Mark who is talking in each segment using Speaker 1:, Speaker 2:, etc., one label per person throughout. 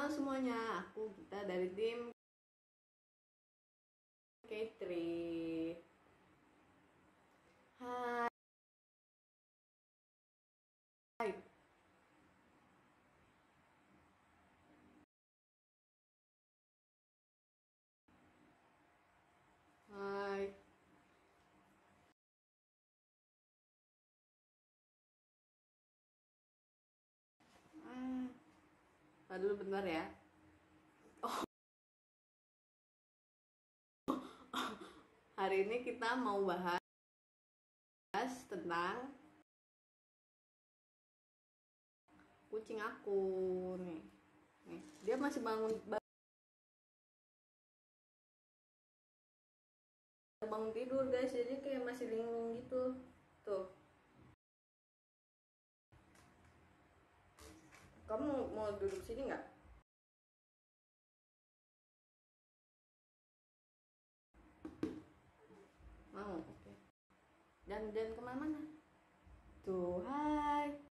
Speaker 1: Halo semuanya, aku kita dari tim K3 Hai Hai Hai Ah, Tahan dulu bentar ya. Oh. Hari ini kita mau bahas tentang kucing aku nih. Nih, dia masih bangun bangun tidur guys, jadi kayak masih linglung gitu. Tuh. Kamu mau duduk sini nggak? Mau, oke. Dan dan ke mana-mana? Tuh, hai.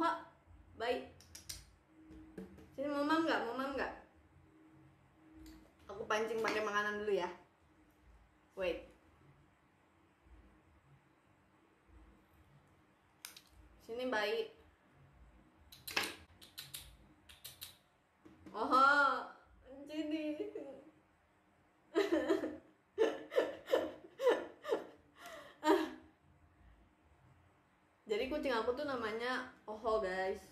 Speaker 1: Oh, baik. Sini mau mam nggak? Mau mam nggak? Aku pancing pakai makanan dulu ya. Wait. Sini baik. Oh, sini. Jadi kucing aku tuh namanya Oho guys.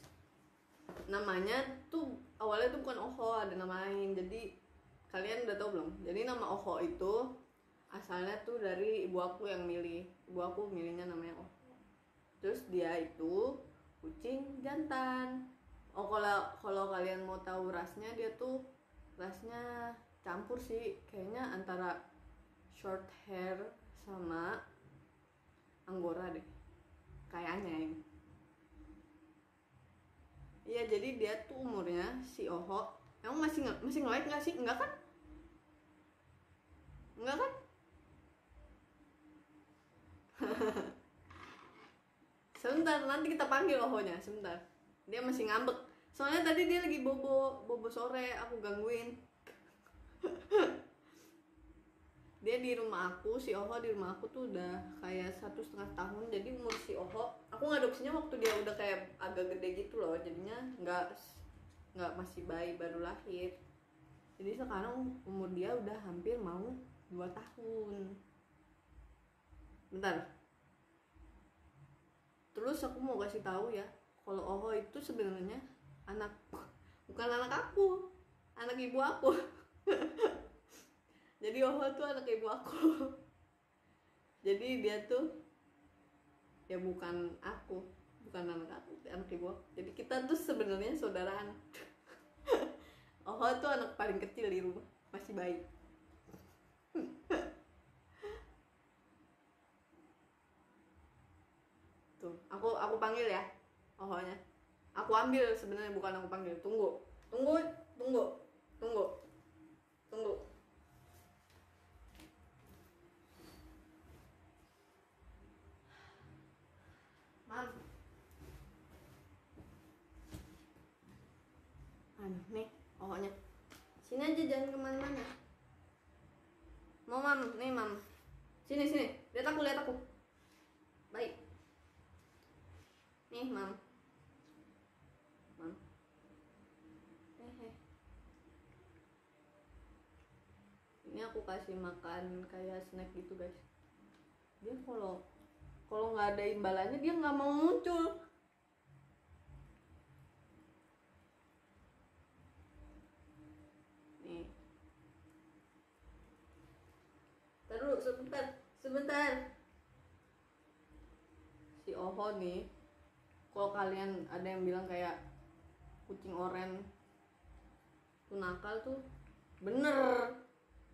Speaker 1: Namanya tuh awalnya tuh bukan Oho, ada nama lain. Jadi kalian udah tau belum? Jadi nama Oho itu asalnya tuh dari ibu aku yang milih. Ibu aku milihnya namanya Oho. Terus dia itu kucing jantan. Oh kalau kalau kalian mau tahu rasnya dia tuh rasnya campur sih kayaknya antara short hair sama anggora deh kayaknya ini iya jadi dia tuh umurnya si Oho. Emang masih nge masih nge nggak sih? Enggak kan? Enggak kan? Sebentar nanti kita panggil Ohonya. Sebentar. Dia masih ngambek. Soalnya tadi dia lagi bobo bobo sore aku gangguin dia di rumah aku si Oho di rumah aku tuh udah kayak satu setengah tahun. Jadi umur si Oho aku ngadopsinya waktu dia udah kayak agak gede gitu loh. Jadinya nggak nggak masih bayi baru lahir. Jadi sekarang umur dia udah hampir mau dua tahun. Bentar. Terus aku mau kasih tahu ya kalau Oho itu sebenarnya anak bukan anak aku anak ibu aku jadi Oho tuh anak ibu aku. Jadi dia tuh ya bukan aku bukan anak aku anak ibu aku. Jadi kita tuh sebenarnya saudaraan. Oho tuh anak paling kecil di rumah masih bayi. Tuh aku aku panggil ya Ohonya. Aku ambil sebenarnya bukan aku panggil. Tunggu. Tunggu tunggu. Tunggu. Tunggu Mam. Anu, pokoknya. Sini aja jangan ke mana-mana. Mau mam, nih mam. Sini sini, lihat aku lihat aku. Baik. Nih mam. Mam. Hehe. Ini aku kasih makan kayak snack gitu guys. Dia kalau kalau nggak ada imbalannya dia nggak mau muncul nih sebentar sebentar. Si Oho nih kalau kalian ada yang bilang kayak kucing oren tuh nakal tuh bener.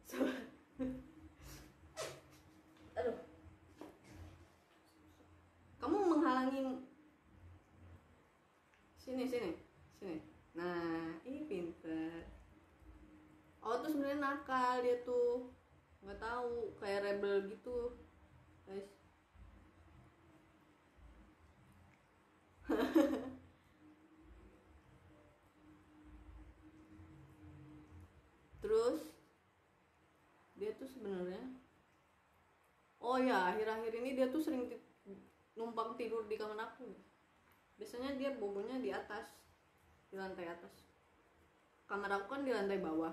Speaker 1: Aduh. Kamu menghalangi sini sini sini. Nah ini pinter. Oh tuh sebenarnya nakal dia tuh nggak tahu kayak rebel gitu. Guys. Terus dia tuh sebenarnya oh ya akhir-akhir ini dia tuh sering numpang tidur di kamar aku. Biasanya dia bobonya di atas di lantai atas. Kamar aku kan di lantai bawah.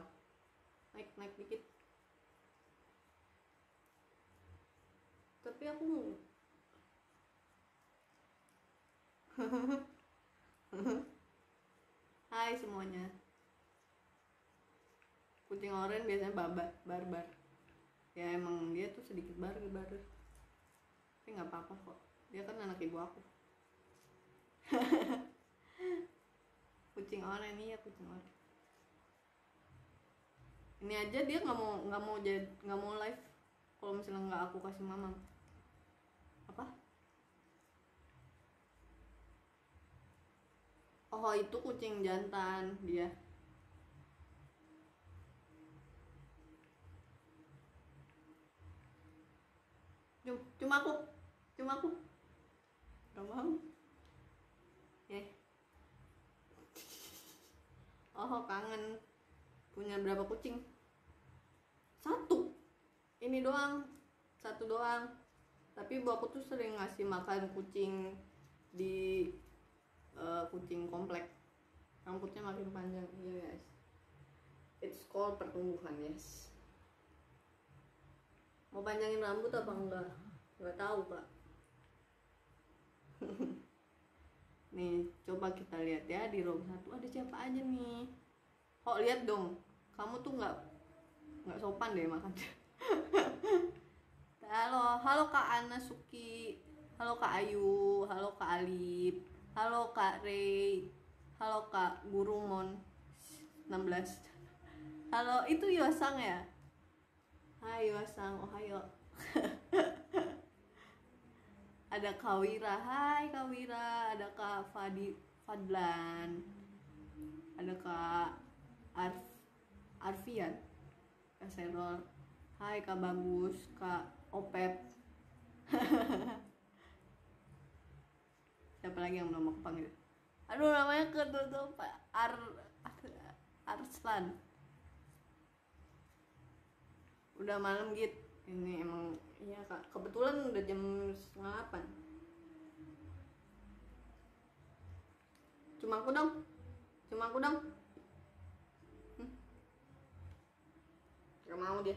Speaker 1: Naik naik dikit tapi aku Hai semuanya. Kucing oranye biasanya babat barbar. Ya emang dia tuh sedikit barbar. Tapi nggak apa-apa kok. Dia kan anak ibu aku. Kucing oranye iya kucing oranye ini aja dia nggak mau nggak mau jadi nggak mau live. Kalau misalnya nggak aku kasih mama apa oh itu kucing jantan dia. Cuma, aku cuma aku. Gak mau. Ya oh kangen. Punya berapa kucing? Satu. Ini doang. Satu doang. Tapi ibu aku tuh sering ngasih makan kucing di eh, kucing komplek. Rambutnya makin panjang iya guys. It's called pertumbuhan yes. Mau panjangin rambut apa enggak? Nggak tahu pak. Nih coba kita lihat ya di room satu. Ada siapa aja nih? Kok lihat dong? Kamu tuh nggak nggak sopan deh makan. Halo halo kak Ana Suki halo kak Ayu. Halo kak Alip halo kak Ray halo kak Gurumon 16 halo itu Yosang ya? Hai Yosang ohayo ada Kawira Hai Kawira ada Kak Fadi Fadlan. Ada Kak Arf Arfian. Kak Serol. Hai Kak Bagus. Kak Opep siapa lagi yang belum aku panggil? Aduh namanya ketutup Ar, Ar Arslan. Udah malam git. Ini emang iya kak. Kebetulan udah jam setengah delapan. Cuma aku dong. Cuma aku dong. Hmm. gak mau dia.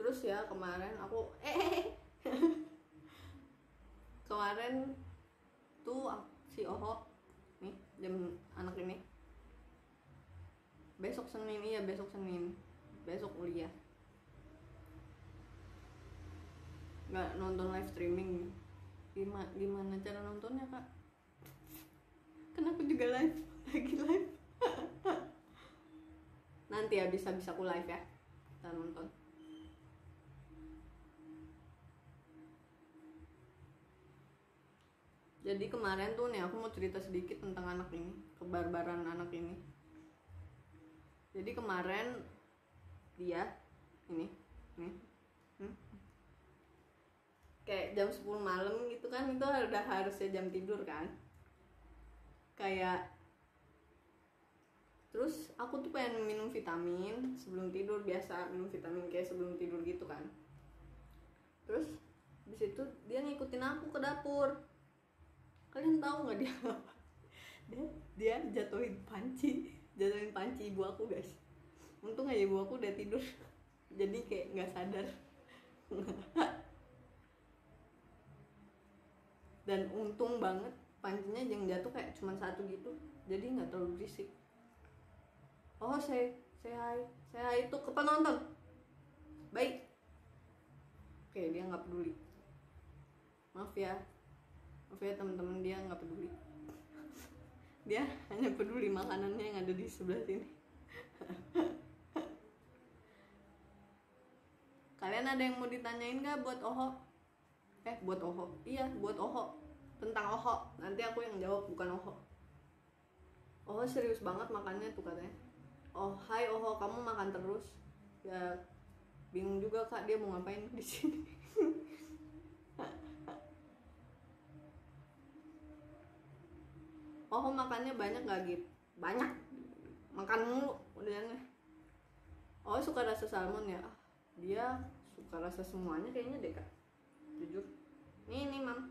Speaker 1: Terus ya kemarin aku eh kemarin tuh si Oho nih jam anak ini. Besok Senin iya besok Senin. Besok kuliah. Nggak nonton live streaming. Gimana gimana cara nontonnya kak? Aku juga live? Lagi live? Nanti ya bisa bisa aku live ya kita nonton jadi kemarin tuh nih aku mau cerita sedikit tentang anak ini kebarbaran anak ini. Jadi kemarin dia ini nih hmm, kayak jam 10 malam gitu kan itu udah harusnya jam tidur kan. Kayak terus aku tuh pengen minum vitamin sebelum tidur biasa minum vitamin kayak sebelum tidur gitu kan. Terus di situ dia ngikutin aku ke dapur kalian tahu nggak dia? Dia dia jatuhin panci jatuhin panci ibu aku guys. Untung aja ibu aku udah tidur. Jadi kayak nggak sadar. Dan untung banget pancinya yang jatuh kayak cuma satu gitu. Jadi nggak terlalu berisik. Oh saya saya hai saya hai itu ke penonton. Baik. Oke dia nggak peduli. Maaf ya maaf ya teman-teman dia nggak peduli. Dia hanya peduli makanannya yang ada di sebelah sini. Kalian ada yang mau ditanyain nggak buat Oho? Eh buat Oho. Iya buat Oho. Tentang Oho. Nanti aku yang jawab bukan Oho. Oho serius banget makannya tuh katanya. Oh hai Oho kamu makan terus? Ya bingung juga kak dia mau ngapain di sini Oho makannya banyak gak gitu banyak. Makan mulu udah Oh suka rasa salmon ya? Ah, dia suka rasa semuanya kayaknya deh kak. Jujur. Ini ini mam.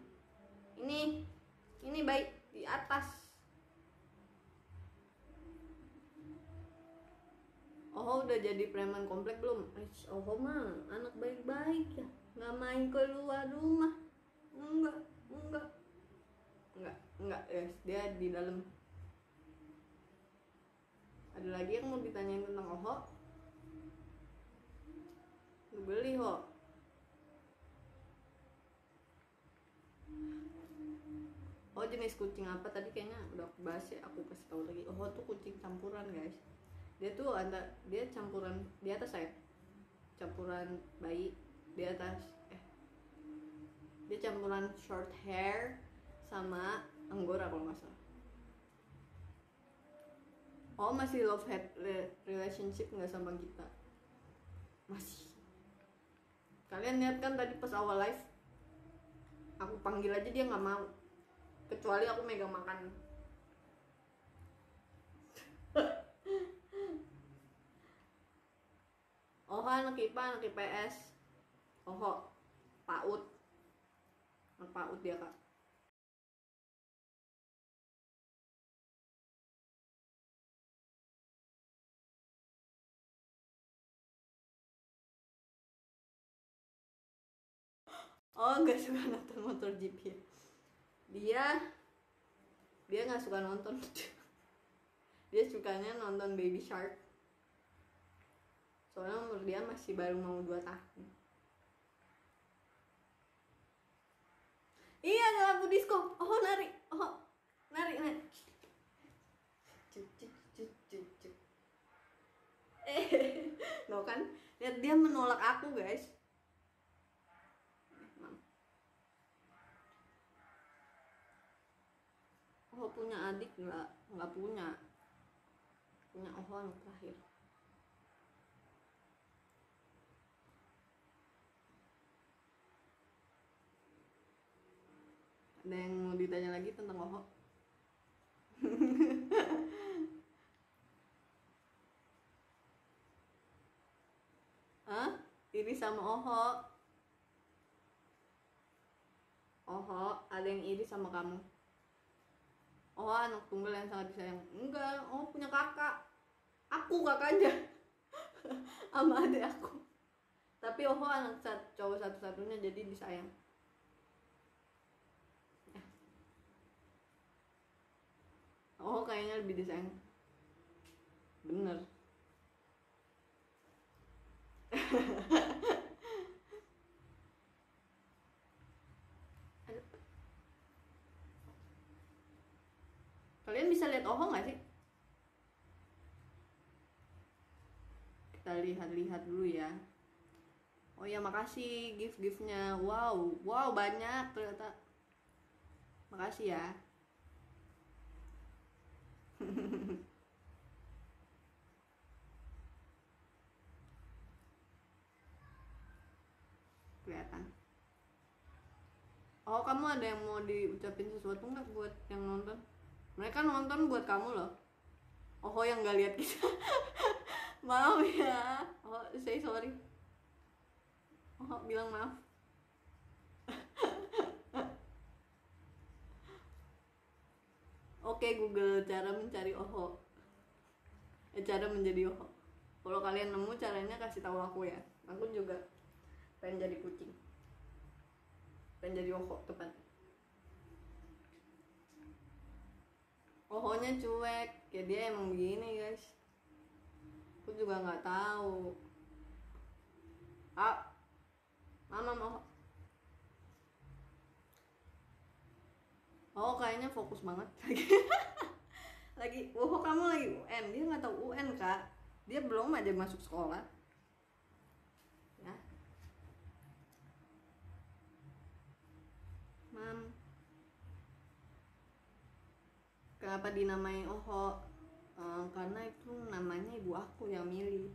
Speaker 1: Ini ini baik di atas. Oh udah jadi preman komplek belum? Oh mah anak baik-baik ya? Nggak main keluar rumah. Enggak enggak enggak guys dia di dalam. Ada lagi yang mau ditanyain tentang Oho? Lu beli ho. Oh jenis kucing apa? Tadi kayaknya udah aku bahas ya aku kasih tahu lagi. Oh tuh kucing campuran guys. Dia tuh ada dia campuran di atas saya campuran bayi di atas eh. Dia campuran short hair sama anggora kalau nggak salah. Oh masih love hate re- relationship nggak sama kita? Masih. Kalian lihat kan tadi pas awal live aku panggil aja dia nggak mau. Kecuali aku megang makan. Oh anak IPA anak IPS oh PAUD anak PAUD dia kak Oh nggak suka nonton motor GP ya? Dia dia nggak suka nonton. dia sukanya nonton Baby Shark. Soalnya umur dia masih baru mau 2 tahun. Iya ada lampu disco. Oh nari. Oh nari nari. Cuk, cuk, cuk, cuk. Eh, no kan? Lihat dia menolak aku guys. Oh punya adik nggak nggak punya. Punya yang terakhir. Ada yang mau ditanya lagi tentang Oho? Hah? Iri sama Oho. Oho, ada yang iri sama kamu Oh anak tunggal yang sangat disayang. Enggak, oh punya kakak. Aku kakaknya. Sama adik aku. Tapi oh anak sat- cowok satu-satunya jadi disayang. Ya. Oh kayaknya lebih disayang. Bener Aduh. Kalian bisa lihat Oho nggak sih? Kita lihat-lihat dulu ya. Oh ya makasih gift-giftnya. Wow, wow banyak ternyata. Makasih ya. Kelihatan. Oh kamu ada yang mau diucapin sesuatu nggak buat yang nonton? Mereka nonton buat kamu loh. Oh yang nggak lihat kita. maaf ya. Oh say sorry. Oh bilang maaf. Oke Google cara mencari Oho. Eh, cara menjadi Oho. Kalau kalian nemu caranya kasih tahu aku ya. Aku juga pengen jadi kucing. Pengen jadi Oho tepat. Ohonya cuek, ya dia emang begini guys. Aku juga nggak tahu. Ah, mama mau. Oh kayaknya fokus banget lagi. lagi, oh kamu lagi UN, dia nggak tahu UN kak. Dia belum aja masuk sekolah. Ya. Mam. Kenapa dinamai Oho? Eh, karena itu namanya ibu aku yang milih.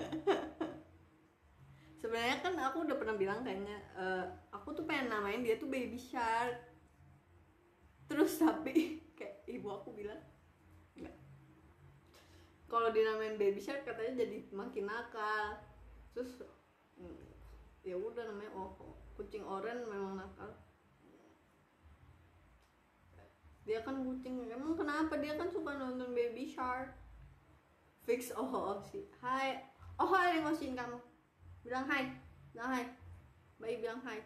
Speaker 1: Sebenarnya kan aku udah pernah bilang kayaknya eh, aku tuh pengen namain dia tuh baby shark. Terus tapi kayak ibu aku bilang kalau dinamain baby shark katanya jadi makin nakal. Terus mm, ya udah namanya oh kucing oren memang nakal dia kan kucing. Emang kenapa? Dia kan suka nonton baby shark. Fix. Oh, oh sih hai. Oh hai yang ngosiin kamu. Bilang hai. Bilang hai. Bayi bilang hai.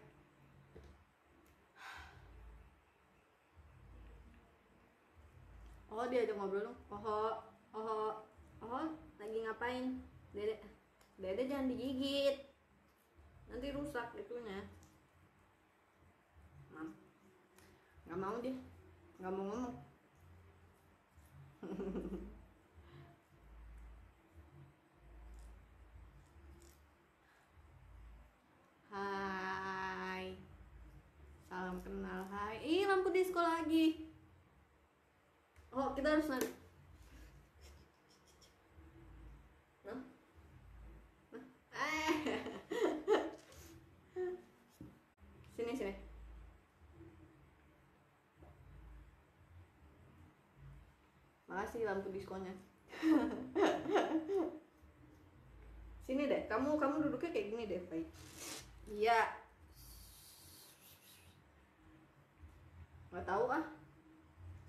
Speaker 1: Oh dia aja ngobrol dong. Oh oh oh lagi ngapain? Dede dede jangan digigit. Nanti rusak itunya. Mam. Nggak mau dia nggak mau ngomong Hai. Salam kenal. Hai. Ih lampu disco lagi. Oh kita harus nari Nah. Nah. Eh. Sini sini Makasih lampu diskonya. Sini deh, kamu kamu duduknya kayak gini deh, baik. Iya. Gak tahu ah.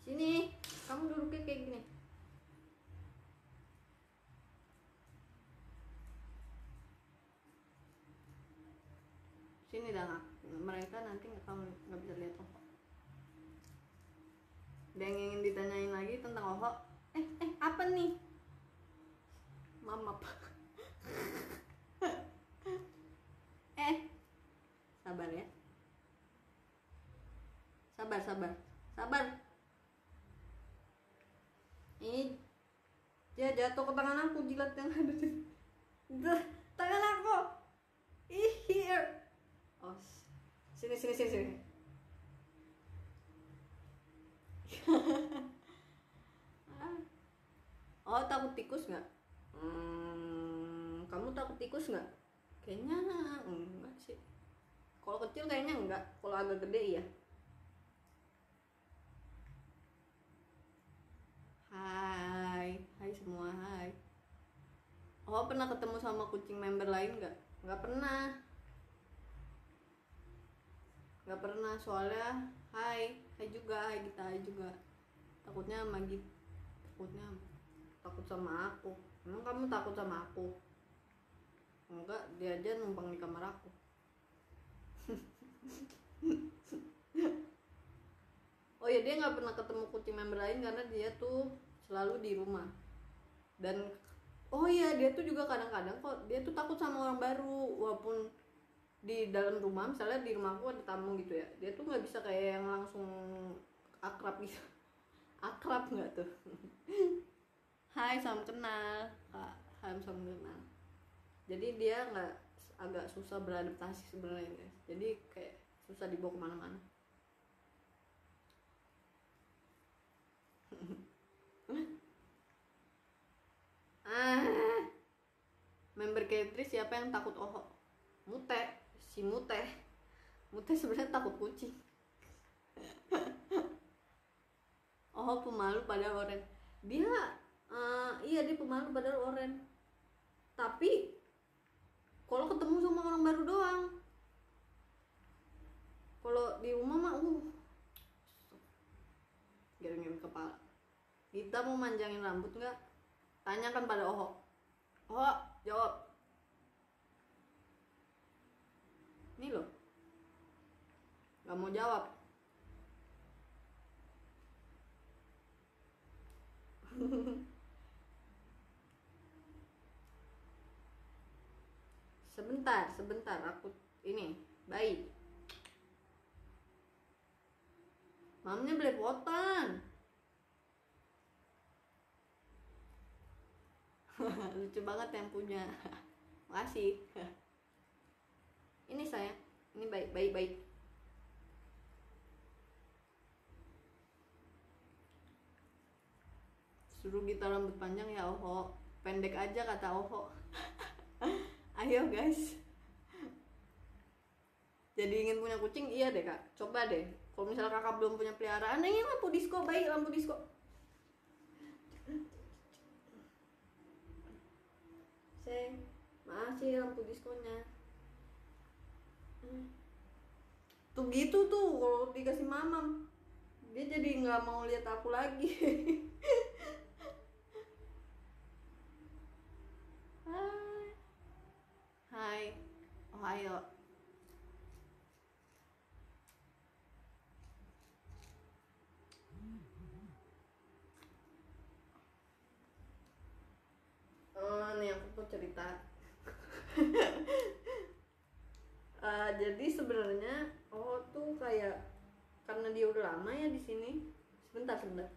Speaker 1: Sini, kamu duduknya kayak gini. Sini dah, mereka nanti nggak kamu nggak bisa lihat kok ada yang ingin ditanyain lagi tentang Oho eh eh apa nih? Mama eh sabar ya. Sabar sabar. Sabar. Ini dia jatuh ke tangan aku jilat yang ada di tangan aku. Ih here. Oh sini sini sini sini oh takut tikus nggak hmm, kamu takut tikus nggak kayaknya enggak sih kalau kecil kayaknya gede ya hai hai semua hai. Oh pernah ketemu sama kucing member lain nggak? Nggak pernah. Nggak pernah soalnya hai hai juga hai kita hai juga. Takutnya sama gitu takutnya takut sama aku. Emang kamu takut sama aku? Enggak dia aja numpang di kamar aku oh ya dia nggak pernah ketemu kucing member lain karena dia tuh selalu di rumah. Dan oh iya dia tuh juga kadang-kadang kok dia tuh takut sama orang baru. Walaupun di dalam rumah misalnya di rumahku ada tamu gitu ya dia tuh nggak bisa kayak yang langsung akrab gitu. Akrab nggak tuh? Hai salam kenal. Kak Hai salam kenal. Jadi dia nggak agak susah beradaptasi sebenarnya jadi kayak susah dibawa ke mana-mana. Ah. Member Katri siapa yang takut oho? Mute si mute. Mute sebenarnya takut kucing. Oh pemalu pada oren. Dia uh, iya dia pemalu pada oren. Tapi kalau ketemu sama orang baru doang kalau di rumah mah uh. Giring kepala. Kita mau manjangin rambut nggak? Tanyakan pada Oho. Oho jawab. Ini loh. Nggak mau jawab. Sebentar sebentar. Aku ini baik mamnya belepotan lucu banget yang punya. Makasih. Ini saya. Ini baik baik baik. Kita rambut panjang ya Oho. Pendek aja kata Oho. Ayo guys. Jadi ingin punya kucing? Iya deh kak. Coba deh kalau misalnya kakak belum punya peliharaan ini lampu disco baik lampu disco. Seng, masih lampu diskonya tuh gitu tuh kalau dikasih mamam dia jadi nggak mau lihat aku lagi. Hai. Hai. Oh, nih aku mau cerita. Eh, jadi sebenarnya oh tuh kayak karena dia udah lama ya di sini. Sebentar, sebentar.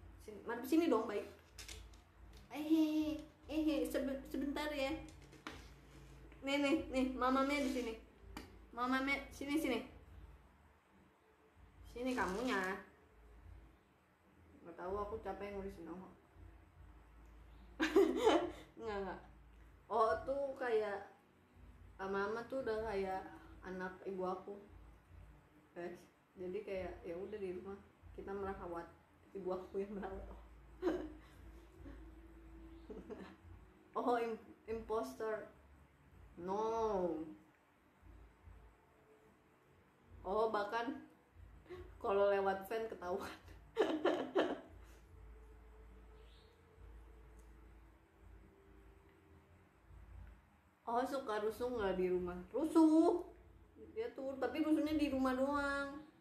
Speaker 1: Sini, dong, baik. Eh, eh, sebe- sebentar ya. Nih, nih, nih, mama me di sini. Mama me, sini, sini. Sini kamunya. Nggak tahu aku capek ngurusin oh. Enggak, enggak. Oh, tuh kayak mama tuh udah kayak anak ibu aku. Guys. Jadi kayak ya udah di rumah kita merawat ibu aku yang merawat. Oh, oh im- imposter. No. Oh, bahkan kalau lewat fan ketahuan. Oh suka rusuh nggak di rumah? Rusuh. Dia tuh tapi rusuhnya di rumah doang.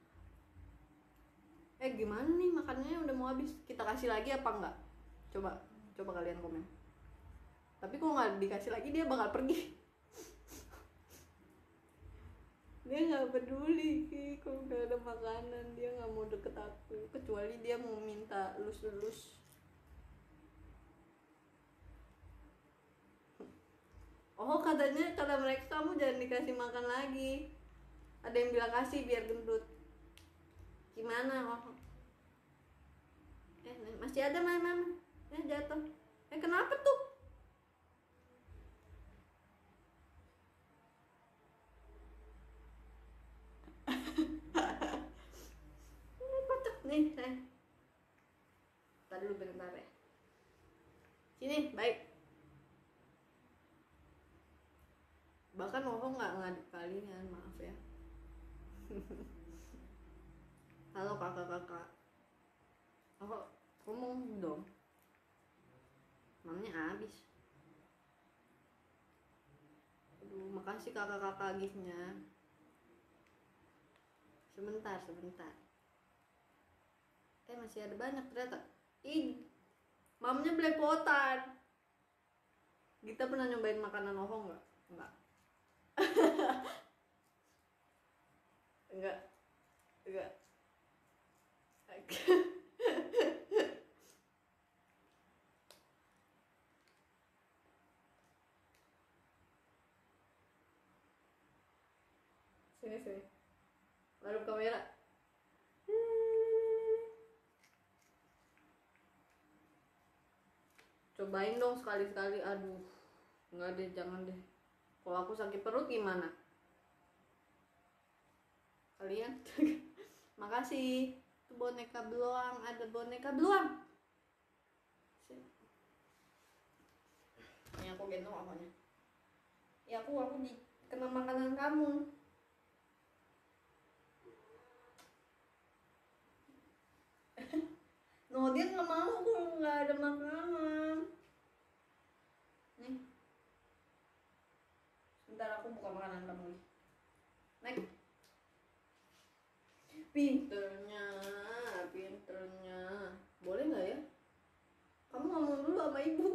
Speaker 1: Eh gimana nih makanannya udah mau habis? Kita kasih lagi apa enggak? Coba coba kalian komen. Tapi kalau nggak dikasih lagi dia bakal pergi. dia nggak peduli Ki, kalau nggak ada makanan dia nggak mau deket aku kecuali dia mau minta lus-lus Oh katanya kata mereka kamu jangan dikasih makan lagi Ada yang bilang kasih biar gendut Gimana? Oh. Eh masih ada mama? Mama? Eh jatuh. Eh kenapa tuh? Ini kocak nih saya Tadi dulu bentar ya. Sini baik. Bahkan Oho nggak ngadep kalian maaf ya halo kakak-kakak Oho ngomong dong. Mamanya habis. Aduh makasih kakak-kakak giftnya. Sebentar sebentar. Eh masih ada banyak ternyata. Ih mamanya belepotan kita pernah nyobain makanan Oho nggak? Nggak. Enggak enggak sini sini. Baru kamera. Cobain dong sekali-sekali. Aduh enggak deh jangan deh. Kalau aku sakit perut gimana? Kalian? Makasih boneka beluang ada boneka beluang ini aku gendong apanya ya aku aku di kena makanan kamu no dia nggak mau kalau nggak ada makanan nih Bentar aku buka makanan kamu nih. Naik. Pinternya. Boleh nggak ya? Kamu ngomong dulu sama ibu.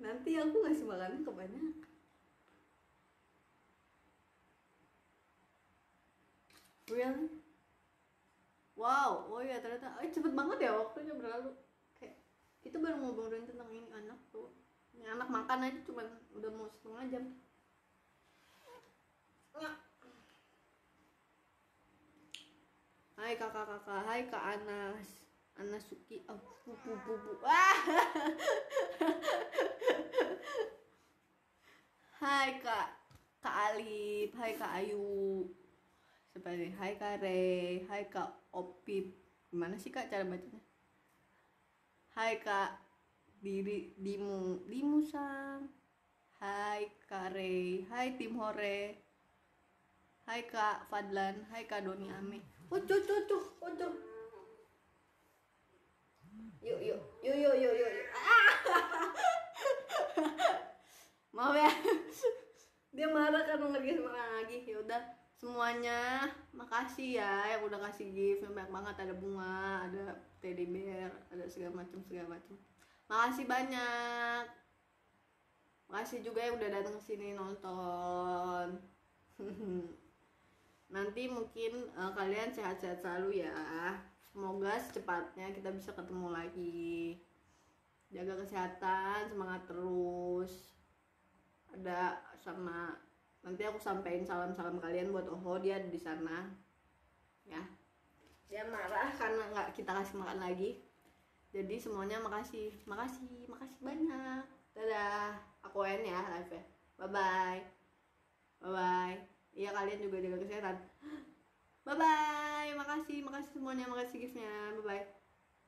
Speaker 1: Nanti aku ngasih makanan kebanyakan. Really? Wow, oh ya ternyata, eh, cepet banget ya waktunya berlalu. Kayak itu baru ngobrolin tentang ini anak tuh ini anak makan aja cuman udah mau setengah jam. Hai kakak-kakak, hai Kak Anas. Anas Suki, oh, bu, bu, bu, bu. Ah. Hai Kak Kak Alif, hai Kak Ayu. Seperti hai Kak Re, hai Kak Opip. Gimana sih Kak cara bacanya? Hai Kak Diri Dimu, Dimu Sang. Hai Kak Re, hai Tim Hore. Hai Kak Fadlan, hai Kak Doni Ame. Tuh, oh, tuh. Yuk, yuk, yuk, yuk, yuk, yuk. yuk. Ah! Maaf ya. Dia marah kan ngerjain makan lagi. Ya udah, semuanya makasih ya yang udah kasih gift yang banyak banget ada bunga, ada teddy bear, ada segala macam segala macam. Makasih banyak. Makasih juga yang udah datang ke sini nonton. Nanti mungkin eh, kalian sehat-sehat selalu ya. Semoga secepatnya kita bisa ketemu lagi. Jaga kesehatan, semangat terus. Ada sama nanti aku sampein salam-salam kalian buat Oho dia ada di sana. Ya. Dia marah karena nggak kita kasih makan lagi. Jadi semuanya makasih, makasih, makasih banyak. Dadah. Aku end ya live ya. Bye bye. Bye bye. Iya kalian juga jaga kesehatan. Bye bye. Makasih, makasih semuanya, makasih giftnya. Bye bye.